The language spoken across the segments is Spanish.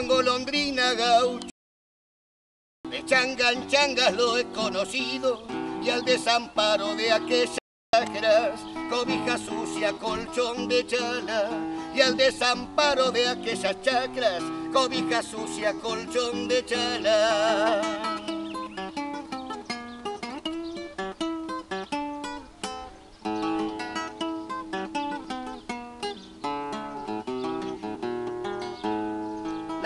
León Golondrina Gaucho. De changa en changas lo he conocido y al desamparo de aquellas chacras, cobija sucia, colchón de chala. Y al desamparo de aquellas chacras, cobija sucia, colchón de chala.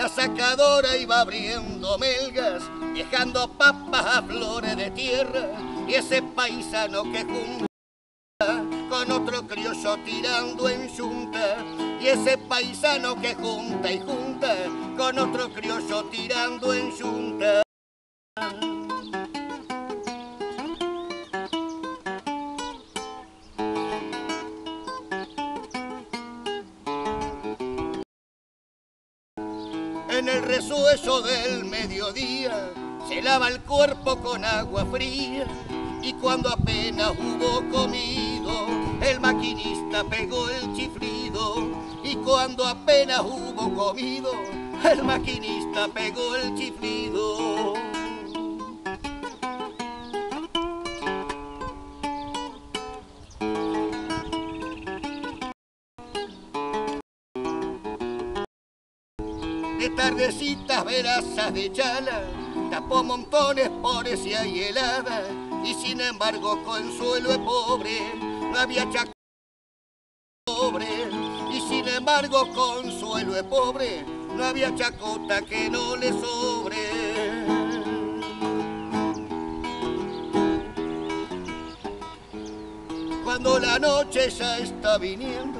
La sacadora iba abriendo melgas, dejando papas a flores de tierra, y ese paisano que junta con otro criollo tirando en yunta, y ese paisano que junta y junta con otro criollo tirando en yunta. En el resuello del mediodía se lava el cuerpo con agua fría y cuando apenas hubo comido el maquinista pegó el chiflido y cuando apenas hubo comido el maquinista pegó el chiflido. De tardecitas verazas de chala, tapó montones por ese y helada, y sin embargo consuelo es pobre, no había chaco pobre, y sin embargo consuelo es pobre, no había chacota que no le sobre. Cuando la noche ya está viniendo,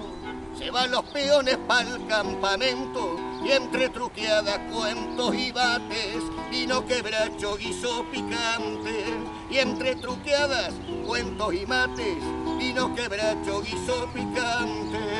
se van los peones pa'l campamento y entre truqueadas, cuentos y bates, vino quebracho, guiso picante. Y entre truqueadas, cuentos y mates, vino quebracho, guiso picante.